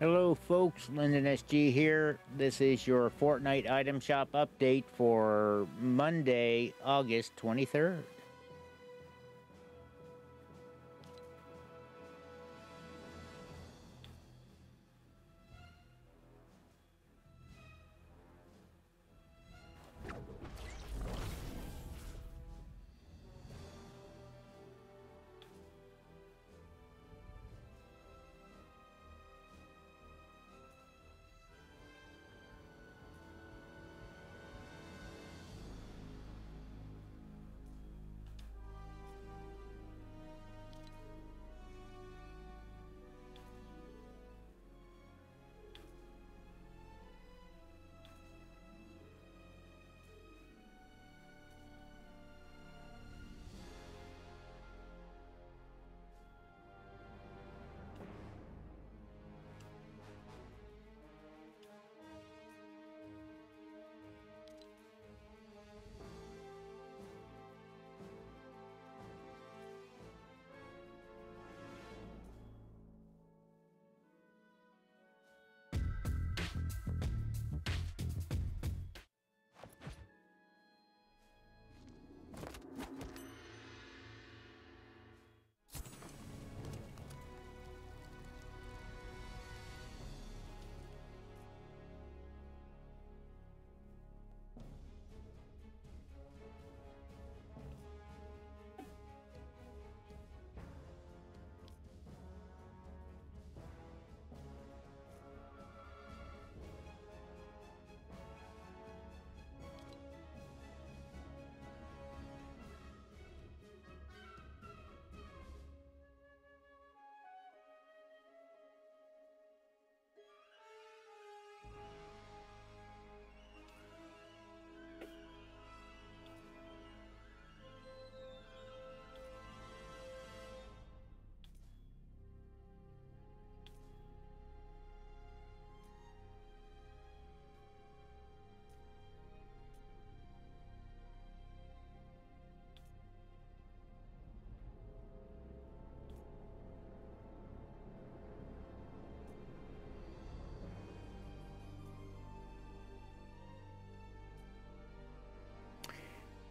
Hello folks, Lyndon SG here. This is your Fortnite item shop update for Monday, August 23rd.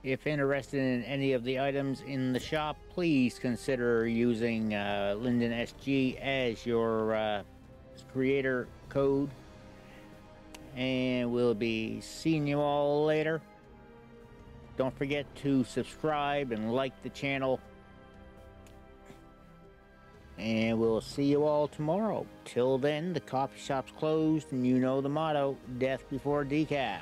If interested in any of the items in the shop, please consider using uh, Lyndon SG as your uh, creator code. And we'll be seeing you all later. Don't forget to subscribe and like the channel. And we'll see you all tomorrow. Till then, the coffee shop's closed, and you know the motto death before decaf.